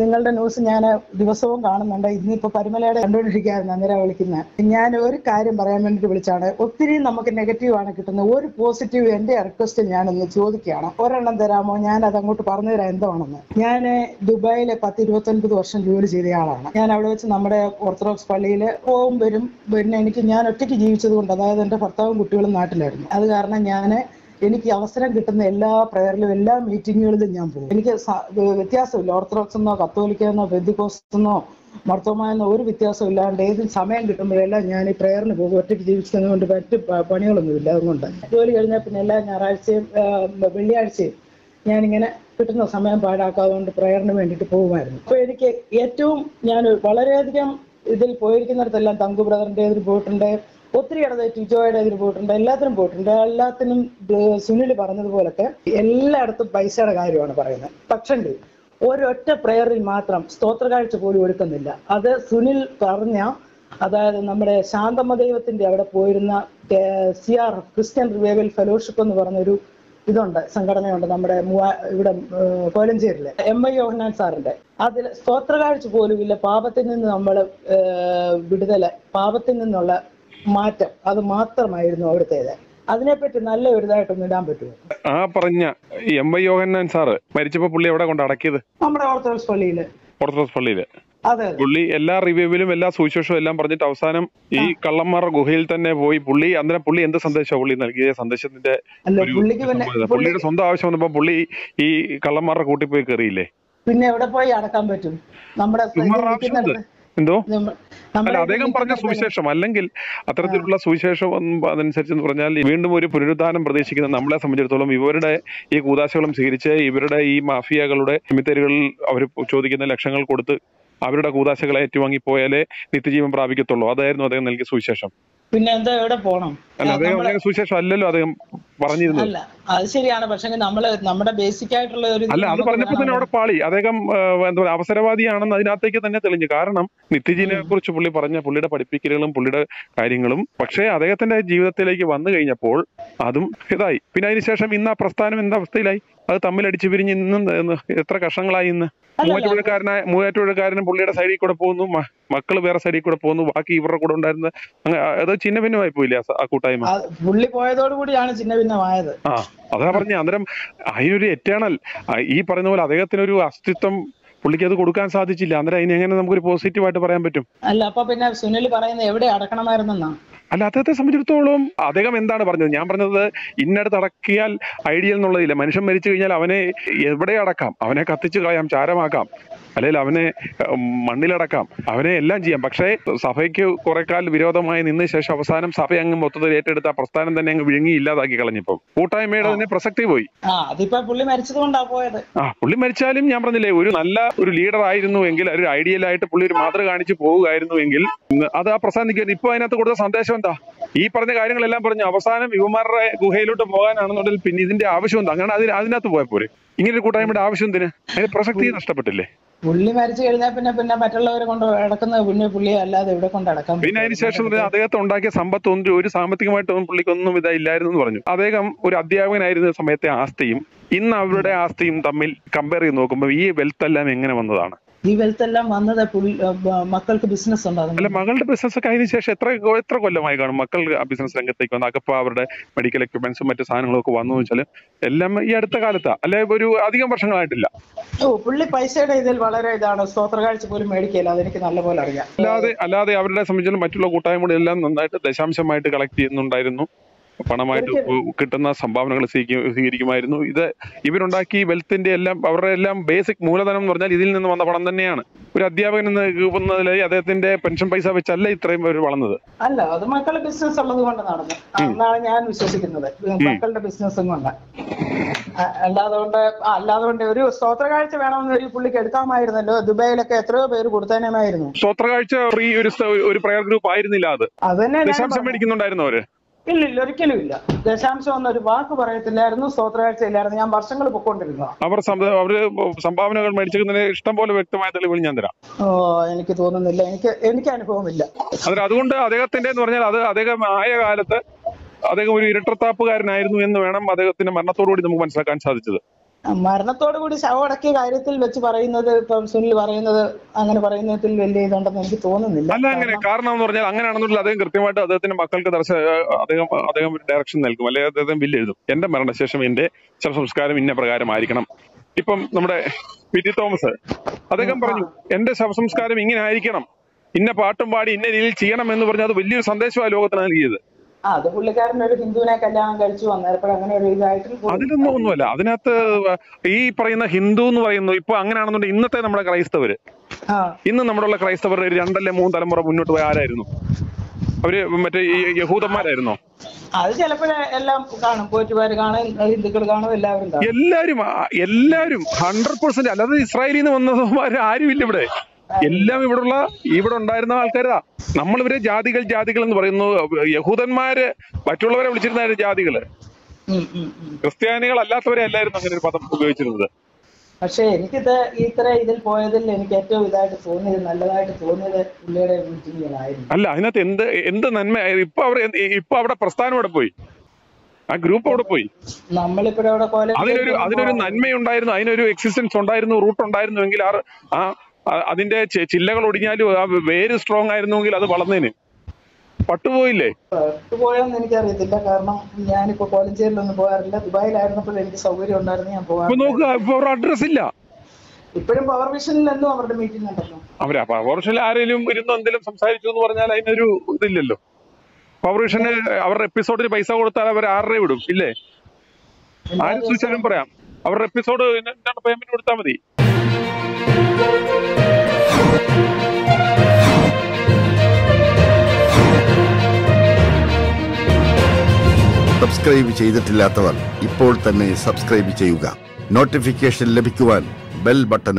നിങ്ങളുടെ ന്യൂസ് ഞാൻ ദിവസവും കാണുന്നുണ്ട്. ഇന്നിപ്പോ പരിമലയുടെ കണ്ടുകൊണ്ടിരിക്കുകയായിരുന്നു അന്നേരം വിളിക്കുന്നത് ഞാൻ ഒരു കാര്യം പറയാൻ വേണ്ടിട്ട് വിളിച്ചാണ്. ഒത്തിരി നമുക്ക് നെഗറ്റീവ് ആണ് കിട്ടുന്നത്. ഒരു പോസിറ്റീവ് എന്റെ റിക്വസ്റ്റ് ഞാൻ ഒന്ന് ചോദിക്കുകയാണ്. ഒരെണ്ണം തരാമോ? ഞാൻ അത് അങ്ങോട്ട് പറഞ്ഞു തരാം. എന്താണെന്ന്. ഞാൻ ദുബായിലെ പത്ത് ഇരുപത്തൊൻപത് വർഷം ജോലി ചെയ്ത ആളാണ്. ഞാൻ അവിടെ വെച്ച് നമ്മുടെ ഓർത്തഡോക്സ് പള്ളിയിൽ പോവും വരും. പിന്നെ എനിക്ക് ഞാൻ ഒറ്റയ്ക്ക് ജീവിച്ചത് കൊണ്ട് അതായത് എന്റെ ഭർത്താവും കുട്ടികളും നാട്ടിലായിരുന്നു. അത് കാരണം ഞാൻ എനിക്ക് അവസരം കിട്ടുന്ന എല്ലാ പ്രയറിലും എല്ലാ മീറ്റിങ്ങുകളിലും ഞാൻ പോകും. എനിക്ക് വ്യത്യാസമില്ല ഓർത്തഡോക്സ് എന്നോ കത്തോലിക്ക എന്നോ ബെന്തിക്കോസ്റ്റെന്നോ മർത്തോമായെന്നോ ഒരു വ്യത്യാസം ഇല്ലാണ്ട് ഏത് സമയം കിട്ടുമ്പോഴെല്ലാം ഞാൻ ഈ പ്രയറിന് പോകും. ഒറ്റയ്ക്ക് ജീവിച്ചത് കൊണ്ട് മറ്റ് പണികളൊന്നും പണികളൊന്നുമില്ല അതുകൊണ്ട്. ജോലി കഴിഞ്ഞാൽ പിന്നെ എല്ലാ ഞായറാഴ്ചയും വെള്ളിയാഴ്ചയും ഞാനിങ്ങനെ കിട്ടുന്ന സമയം പാഴാക്കാതെ കൊണ്ട് പ്രയറിന് വേണ്ടിയിട്ട് പോകുമായിരുന്നു. അപ്പൊ എനിക്ക് ഏറ്റവും ഞാൻ വളരെയധികം ഇതിൽ പോയിരിക്കുന്നിടത്തെല്ലാം തങ്കു ബ്രദറിന്റെ ഇതിൽ പോയിട്ടുണ്ട്. ഒത്തിരി ഇടത് ടിജോയുടെ ഇതിൽ പോയിട്ടുണ്ട് എല്ലാത്തിനും പോയിട്ടുണ്ട്. എല്ലാത്തിനും സുനിൽ പറഞ്ഞതുപോലൊക്കെ എല്ലായിടത്തും പൈസയുടെ കാര്യമാണ് പറയുന്നത്. പക്ഷെങ്കിൽ ഒരൊറ്റ പ്രയറിൽ മാത്രം സ്തോത്ര കാഴ്ച പോലും എടുക്കുന്നില്ല അത് സുനിൽ പറഞ്ഞ അതായത് നമ്മുടെ ശാന്തമ്മ ദൈവത്തിന്റെ അവിടെ പോയിരുന്ന C R Christian revival fellowship എന്ന് പറഞ്ഞൊരു ഇതുണ്ട് സംഘടനയുണ്ട് നമ്മുടെ ഇവിടെ കോലഞ്ചേരിയിലെ എം ഐ യോഹനാൻ സാറിന്റെ അതിൽ സ്തോത്രകാഴ്ച പോലും ഇല്ല. പാപത്തിൽ നിന്ന് നമ്മൾ വിടുതൽ പാപത്തിൽ നിന്നുള്ള മാറ്റം. അത് മാത്രമായിരുന്നു അവിടുത്തേത്. അതിനെപ്പറ്റി നല്ല ഒരു ഇതായിട്ടൊന്നും ഇടാൻ പറ്റുമോ? ആ പറഞ്ഞ എം ഐ യോഹന്നാൻ സാറ് മരിച്ചപ്പോ പുള്ളി എവിടെ കൊണ്ട് അടക്കിയത്? നമ്മുടെ ഓർത്തഡോക്സ് പള്ളിയിൽ. ഓർത്തഡോക്സ് പള്ളിയിൽ. അതെ പുള്ളി എല്ലാ റിവ്യൂവിലും എല്ലാ സുവിശേഷവും എല്ലാം പറഞ്ഞിട്ട് അവസാനം ഈ കള്ളന്മാരുടെ ഗുഹയിൽ തന്നെ പോയി പുള്ളി അന്നേരം പുള്ളി എന്ത് സന്ദേശമാണ് പുള്ളി നൽകിയ സന്ദേശത്തിന്റെ പുള്ളിയുടെ സ്വന്തം ആവശ്യം വന്നപ്പോ പുള്ളി ഈ കള്ളന്മാരുടെ കൂട്ടി പോയി കയറിയില്ലേ? പിന്നെ എവിടെ പോയി അടക്കാൻ പറ്റും? നമ്മുടെ എന്ത്? അല്ല അദ്ദേഹം പറഞ്ഞ സുവിശേഷം അല്ലെങ്കിൽ അത്തരത്തിലുള്ള സുവിശേഷം അതനുസരിച്ച് എന്ന് പറഞ്ഞാൽ വീണ്ടും ഒരു പുനരുദ്ധാനം പ്രതീക്ഷിക്കുന്ന നമ്മളെ സംബന്ധിച്ചിടത്തോളം ഇവരുടെ ഈ കൂതാശകളും സ്വീകരിച്ച് ഇവരുടെ ഈ മാഫിയകളുടെ സെമിത്തേരികളിൽ അവർ ചോദിക്കുന്ന ലക്ഷങ്ങൾ കൊടുത്ത് അവരുടെ കൂതാശകളെ ഏറ്റുവാങ്ങി പോയാലേ നിത്യജീവൻ പ്രാപിക്കത്തുള്ളൂ. അതായിരുന്നു അദ്ദേഹം നൽകിയ സുവിശേഷം. പിന്നെ എന്താ എവിടെ പോണം? അല്ല അദ്ദേഹം സുവിശേഷം അല്ലല്ലോ അദ്ദേഹം പറഞ്ഞിരുന്നത് അല്ല അത് ശരിയാണ്. പക്ഷെ നമ്മൾ നമ്മുടെ ബേസിക് ആയിട്ടുള്ള ഒരു അല്ല അത് പറഞ്ഞപ്പോൾ തന്നെ. അവിടെ പാളി. അദ്ദേഹം എന്താ പറയുക അവസരവാദിയാണെന്ന് അതിനകത്തേക്ക് തന്നെ തെളിഞ്ഞു. കാരണം നിത്യജീവനെ കുറിച്ച് പുള്ളി പറഞ്ഞ പുള്ളിയുടെ പഠിപ്പിക്കലുകളും പുള്ളിയുടെ കാര്യങ്ങളും പക്ഷേ അദ്ദേഹത്തിന്റെ ജീവിതത്തിലേക്ക് വന്നു കഴിഞ്ഞപ്പോൾ അതും ഇതായി. പിന്നെ അതിനുശേഷം ഇന്ന് ആ പ്രസ്ഥാനം എന്താ അവസ്ഥയിലായി? അത് തമ്മിലടിച്ചു പിരിഞ്ഞ് ഇന്നും എത്ര കഷങ്ങളായി ഇന്ന്? മൂവാറ്റുപുഴക്കാരനായ മൂവാറ്റുപുഴക്കാരനും പുള്ളിയുടെ സൈഡിൽ കൂടെ പോകുന്നു. മക്കൾ മക്കൾ വേറെ സൈഡിൽ കൂടെ പോകുന്നു. ബാക്കി ഇവരുടെ കൂടെ ഉണ്ടായിരുന്ന അങ്ങനെ അത് ചിന്ന ഭിന്നമായി പോയില്ലേ ആ കൂട്ടായ്മ? പുള്ളി പോയതോടുകൂടിയാണ് ചിന്ന ഭിന്നമായത് ആ അതാ പറഞ്ഞ. അന്നേരം അതിനൊരു എറ്റേണൽ. ഈ പറയുന്ന പോലെ അദ്ദേഹത്തിനൊരു അസ്തിത്വം പുള്ളിക്ക് അത് കൊടുക്കാൻ സാധിച്ചില്ല. അന്നേരം അതിനെങ്ങനെ നമുക്കൊരു പോസിറ്റീവായിട്ട് പറയാൻ പറ്റും? അല്ല അപ്പൊ പിന്നെ സുനിൽ പറയുന്നത് എവിടെ അടക്കണമായിരുന്നെന്നാ? അല്ല അദ്ദേഹത്തെ സംബന്ധിച്ചിടത്തോളം അദ്ദേഹം എന്താണ് പറഞ്ഞത്? ഞാൻ പറഞ്ഞത് ഇന്നടത്ത് അടക്കിയാൽ ഐഡിയൽ എന്നുള്ളതില്ല. മനുഷ്യൻ മരിച്ചു കഴിഞ്ഞാൽ അവനെ എവിടെ അടക്കാം? അവനെ കത്തിച്ചു കളയാം ചാരമാക്കാം. അല്ലെങ്കിൽ അവനെ മണ്ണിലടക്കാം. അവനെ എല്ലാം ചെയ്യാം. പക്ഷേ സഭയ്ക്ക് കുറെ കാലം വിരോധമായി നിന്ന ശേഷം അവസാനം സഭ അങ്ങ് മൊത്തത്തിൽ ഏറ്റെടുത്ത പ്രസ്ഥാനം തന്നെ അങ്ങ് വിഴുങ്ങി ഇല്ലാതാക്കി കളഞ്ഞിപ്പം. കൂട്ടായ്മയുടെ തന്നെ പ്രസക്തി പോയി. പുള്ളി മരിച്ചത് കൊണ്ടാ പോയത്. ആ പുള്ളി മരിച്ചാലും ഞാൻ പറഞ്ഞില്ലേ ഒരു നല്ല ഒരു ലീഡർ ആയിരുന്നു എങ്കിൽ ഒരു ഐഡിയൽ ആയിട്ട് പുള്ളി ഒരു മാതൃ കാണിച്ചു പോവുകയായിരുന്നു എങ്കിൽ അത് ആ പ്രസാദിക്കുന്നു ഇപ്പൊ അതിനകത്ത് കൊടുത്ത സന്ദേശം എന്താ? ഈ പറഞ്ഞ കാര്യങ്ങളെല്ലാം പറഞ്ഞു. അവസാനം യുവമാരുടെ ഗുഹയിലോട്ട് പോകാനാണെന്നുണ്ടെങ്കിൽ പിന്നെ ഇതിന്റെ ആവശ്യം എന്താ അങ്ങനെ അതിന് അതിനകത്ത് പോയാൽ പോരെ. ഇങ്ങനെ ഒരു കൂട്ടായ്മയുടെ ആവശ്യം എന്തിന്? അതിന് പ്രസക്തി നഷ്ടപ്പെട്ടില്ലേ? പുള്ളി മരിച്ചു കഴിഞ്ഞാൽ പിന്നെ പിന്നെ മറ്റുള്ളവരെ കൊണ്ട് അടക്കുന്നത് പിന്നെ പുള്ളിയെ അല്ലാതെ ഇവിടെ കൊണ്ട് അടക്കാം പിന്നെ അതിനുശേഷം അദ്ദേഹത്തെ ഉണ്ടാക്കിയ സമ്പത്ത് ഒന്നും ഒരു സാമ്പത്തികമായിട്ടൊന്നും പുള്ളിക്കൊന്നും ഇതായില്ലായിരുന്നു എന്ന് പറഞ്ഞു. അദ്ദേഹം ഒരു അധ്യാപകനായിരുന്ന സമയത്തെ ആസ്തിയും ഇന്ന് അവരുടെ ആസ്തിയും തമ്മിൽ കമ്പയർ ചെയ്ത് നോക്കുമ്പോൾ ഈ വെൽത്ത് എല്ലാം എങ്ങനെ വന്നതാണ്? ഈ വെൽത്ത് എല്ലാം വന്നത് മക്കൾക്ക് ബിസിനസ് അല്ല മകളുടെ ബിസിനസ് ഒക്കെ അതിന് ശേഷം എത്ര എത്ര കൊല്ലമായി കാണും? മക്കൾ ബിസിനസ് രംഗത്തേക്ക് വന്നു അകപ്പ അവരുടെ മെഡിക്കൽ എക്യുപ്മെന്റ്സും മറ്റു സാധനങ്ങളും ഒക്കെ വന്നു വെച്ചാൽ എല്ലാം ഈ അടുത്ത കാലത്താ. അല്ലെ ഒരു അധികം വർഷങ്ങളായിട്ടില്ല. ഓ പുള്ളി പൈസയുടെ ഇതിൽ വളരെ ഇതാണ്. സ്തോത്രകാഴ്ച പോലും മേടിക്കില്ല അതെനിക്ക് നല്ലപോലെ അറിയാം. അല്ലാതെ അല്ലാതെ അവരുടെ സംബന്ധിച്ചും മറ്റുള്ള കൂട്ടായ്മകളെല്ലാം നന്നായിട്ട് ദശാംശമായിട്ട് കളക്ട് ചെയ്യുന്നുണ്ടായിരുന്നു. പണമായിട്ട് കിട്ടുന്ന സംഭാവനകൾ സ്വീകരിക്കും- സ്വീകരിക്കുമായിരുന്നു. ഇത് ഇവരുണ്ടാക്കി വെൽത്തിന്റെ എല്ലാം അവരുടെ എല്ലാം ബേസിക് മൂലധനം എന്ന് പറഞ്ഞാൽ ഇതിൽ നിന്ന് വന്ന പണം തന്നെയാണ്. ഒരു അധ്യാപകൻ എന്ന് കൂപ്പുന്നതിൽ അദ്ദേഹത്തിന്റെ പെൻഷൻ പൈസ വെച്ചല്ല ഇത്രയും അവർ വളർന്നത്. അല്ല അത് മക്കളുടെ ബിസിനസ് ഉള്ളത് കൊണ്ട് നടന്നു എന്നാണ് ഞാൻ വിശ്വസിക്കുന്നത്. മക്കളുടെ ബിസിനസ്സും കൊണ്ട് അല്ലാതെ കൊണ്ട് അല്ലാതെ കൊണ്ട് ഒരു സ്തോത്രകാഴ്ച വേണമെന്ന് ഒരു പുള്ളിക്ക് എടുക്കാമായിരുന്നല്ലോ. ദുബായിലൊക്കെ എത്രയോ പേര് കൊടുത്തേനായിരുന്നു സ്വത്രകാഴ്ച ഫ്രീ ഒരു ഒരു പ്രയർ ഗ്രൂപ്പ് ആയിരുന്നില്ല അത്. അത് തന്നെ മേടിക്കുന്നുണ്ടായിരുന്നു അവർ. ഇല്ല ഇല്ല ഒരിക്കലും ഇല്ല. ദശാംശം എന്നൊരു വാക്ക് പറയത്തില്ലായിരുന്നു സ്തോത്രകാഴ്ച ഇല്ലായിരുന്നു ഞാൻ വർഷങ്ങൾ പൊക്കോണ്ടിരുന്നു അവർ അവർ സംഭാവനകൾ മേടിച്ചതിന് ഇഷ്ടം പോലെ വ്യക്തമായ തെളിവുകൾ ഞാൻ തരാം. ഓ എനിക്ക് തോന്നുന്നില്ല. എനിക്ക് എനിക്ക് അനുഭവമില്ല. അതുകൊണ്ട് അദ്ദേഹത്തിന്റെ എന്ന് പറഞ്ഞാൽ അത് അദ്ദേഹം ആയ കാലത്ത് അദ്ദേഹം ഒരു ഇരട്ടത്താപ്പുകാരനായിരുന്നു എന്ന് വേണം അദ്ദേഹത്തിന്റെ മരണത്തോടുകൂടി നമുക്ക് മനസ്സിലാക്കാൻ സാധിച്ചത്. മരണത്തോടു കൂടി ശവമടക്കിയ കാര്യത്തിൽ വെച്ച് പറയുന്നത് ഇപ്പം സുനിൽ പറയുന്നത് അങ്ങനെ പറയുന്നതിൽ വലിയ ഇതുണ്ടെന്ന് എനിക്ക് തോന്നുന്നില്ല. അല്ല അങ്ങനെ. കാരണം എന്ന് പറഞ്ഞാൽ അങ്ങനെയാണെന്നുണ്ടെങ്കിൽ അദ്ദേഹം കൃത്യമായിട്ട് അദ്ദേഹത്തിന്റെ മക്കൾക്ക് ദർശ അദ്ദേഹം അദ്ദേഹം ഒരു ഡയറക്ഷൻ നൽകും. അല്ലെങ്കിൽ അദ്ദേഹം ബില്ല് എഴുതും. എന്റെ മരണശേഷം എന്റെ ശവസംസ്കാരം ഇന്ന പ്രകാരമായിരിക്കണം ഇപ്പം നമ്മുടെ പി ടി തോമസ് അദ്ദേഹം പറഞ്ഞു എന്റെ ശവസംസ്കാരം ഇങ്ങനെ ആയിരിക്കണം. ഇന്ന പാട്ടും പാടി ഇന്ന രീതിയിൽ ചെയ്യണം എന്ന് പറഞ്ഞാൽ അത് വലിയൊരു സന്ദേശമാണ് ലോകത്തിന് നൽകിയത്. ആ അത് പുള്ളിക്കാരൻ ഒരു ഹിന്ദുവിനെ കല്യാണം കഴിച്ചു വന്നപ്പോൾ അങ്ങനെ ഒരു ഇതായിട്ട്. അതിലൊന്നും ഒന്നുമല്ല. അതിനകത്ത് ഈ പറയുന്ന ഹിന്ദു എന്ന് പറയുന്നു ഇപ്പൊ അങ്ങനെയാണെന്നുണ്ടെങ്കിൽ ഇന്നത്തെ നമ്മുടെ ക്രൈസ്തവര്. ഇന്ന് നമ്മുടെ ഉള്ള ക്രൈസ്തവർ ഒരു രണ്ടല്ലേ മൂന്ന് തലമുറ മുന്നോട്ട് പോയ ആരായിരുന്നു? അവർ മറ്റേ ഈ യഹൂദന്മാരായിരുന്നോ? അത് ചിലപ്പോഴേ എല്ലാം കാണും. പോറ്റുകാര് കാണും ഹിന്ദുക്കൾ കാണും എല്ലാവരും എല്ലാരും എല്ലാരും ഹൺഡ്രഡ് പെർസെന്റ് അല്ലാതെ ഇസ്രായേലിന്ന് നിന്ന് വന്നവന്മാർ ആരുമില്ല ഇവിടെ. എല്ലാം ഇവിടുള്ള ഇവിടെ ഉണ്ടായിരുന്ന ആൾക്കാരാ. നമ്മൾ ഇവരെ ജാതികൾ ജാതികൾ എന്ന് പറയുന്നു. യഹൂദന്മാര് മറ്റുള്ളവരെ വിളിച്ചിരുന്ന ജാതികൾ. ക്രിസ്ത്യാനികൾ അല്ലാത്തവരെ അല്ലായിരുന്നു അങ്ങനെ ഒരു പദം ഉപയോഗിച്ചിരുന്നത്. പക്ഷേ എനിക്കിത് ഇത്ര ഇതിൽ പോയതിൽ എനിക്ക് ഏറ്റവും ഇതായിട്ട് തോന്നിയത് നല്ലതായിട്ട് തോന്നിയത് പുള്ളിയുടെ മീറ്റിങ്ങുകളായിരുന്നു അല്ല അതിനകത്ത് എന്ത് എന്ത് നന്മ ഇപ്പൊ അവർ ഇപ്പൊ അവിടെ പ്രസ്ഥാനം അവിടെ പോയി? ആ ഗ്രൂപ്പ് അവിടെ പോയി. നമ്മളിപ്പോഴും അവിടെ അതിനൊരു അതിനൊരു നന്മയുണ്ടായിരുന്നു അതിനൊരു എക്സിസ്റ്റൻസ് ഉണ്ടായിരുന്നു റൂട്ട് ഉണ്ടായിരുന്നുവെങ്കിൽ ആ- അതിന്റെ ചില്ലകൾ ഒടിഞ്ഞാലും ആ വേര് സ്ട്രോങ് ആയിരുന്നെങ്കിൽ അത് വളർന്നേന്. പട്ടുപോയില്ലേ പട്ടുപോയെന്ന് എനിക്കറിയത്തില്ല. കാരണം ഞാനിപ്പോ കോലഞ്ചേരിലൊന്നും പോകാറില്ല. ദുബായിലായിരുന്നപ്പോൾ എനിക്ക് സൗകര്യം ഉണ്ടായിരുന്നു ഞാൻ പോകാം നോക്കുക ഇപ്പൊ അഡ്രസ് ഇല്ല. ഇപ്പോഴും പവർ വിഷനിലെന്നും അവരുടെ മീറ്റിംഗ് ഉണ്ടല്ലോ. അവരാ പവർഷനിൽ ആരെങ്കിലും ഇരുന്ന് എന്തെങ്കിലും സംസാരിച്ചു എന്ന് പറഞ്ഞാൽ അതിനൊരു ഇതില്ലല്ലോ. പവർഷന് അവരുടെ എപ്പിസോഡിന് പൈസ കൊടുത്താൽ അവർ ആറര വിടും ഇല്ലേ? ആരും ആര് പറയാം. അവരുടെ എപ്പിസോഡ് പേയ്മെന്റ് കൊടുത്താൽ മതി. സബ്സ്ക്രൈബ് ചെയ്തിട്ടില്ലാത്തവർ ഇപ്പോൾ തന്നെ സബ്സ്ക്രൈബ് ചെയ്യുക. നോട്ടിഫിക്കേഷൻ ലഭിക്കുവാൻ ബെൽ ബട്ടൺ